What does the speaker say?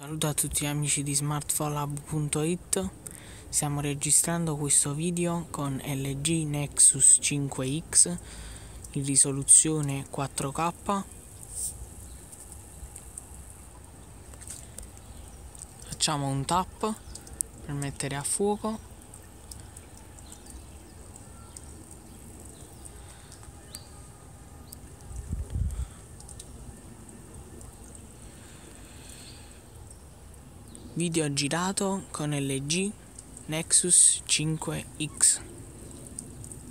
Saluto a tutti gli amici di smartphonelab.it Stiamo registrando questo video con LG Nexus 5X in risoluzione 4K Facciamo un tap per mettere a fuoco Video girato con LG Nexus 5X